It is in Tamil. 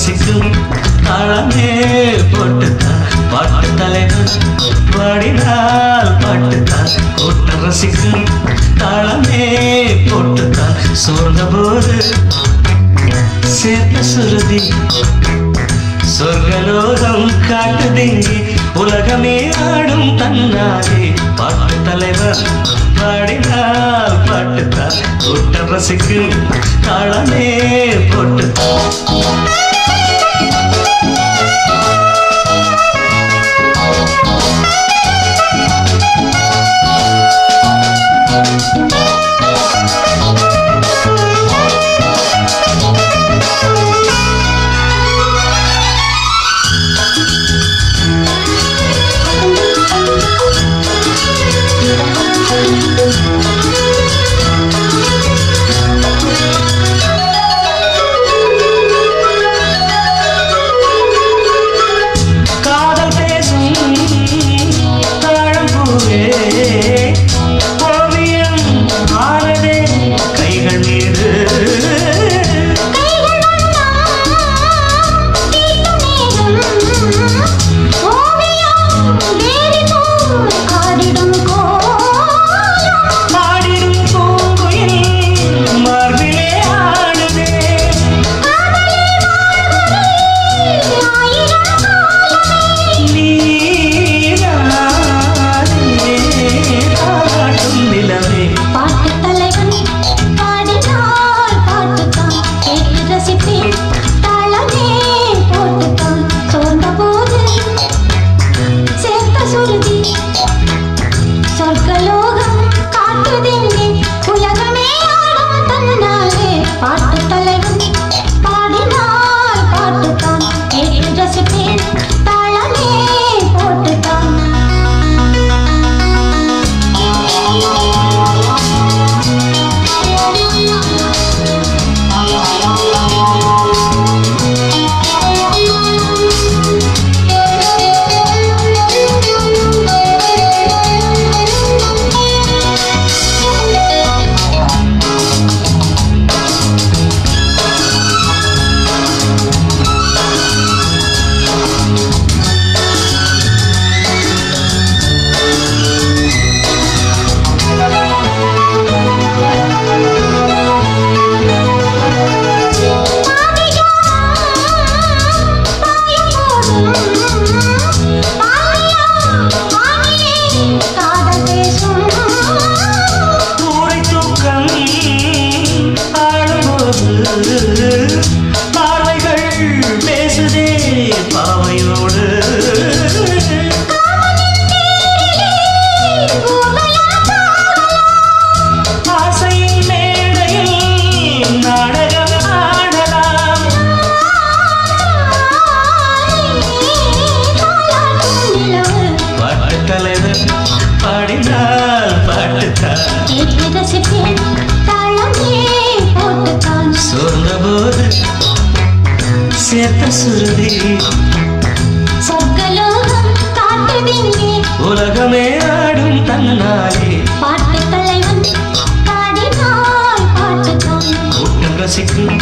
ரசிக்கும் தாளமே போட்டுத்தான் பாட்டு தலைவன் பாடினால் பாட்டுத்தான் கூட்டம் ரசிக்கும் தாளமே போட்டுத்தான் சோர்ந்த போது சேர்த்த சுருதி. சொர்க்கலோகம் காட்டுதே உலகமே ஆடும் தன்னாலே. பாட்டு தலைவர் பாடினால் பாட்டுத்தான் கூட்டம் ரசிக்கும் தாளமே போட்டுத்தான் சேர்த்த சுருதி சொர்க்கலோகம் காட்டுதிங்கே உலகமே ஆடும் தன்னாலே பாட்டு தலைவன் பாடினார் பாட்டுத்தான் கூட்டம் ரசிக்கும்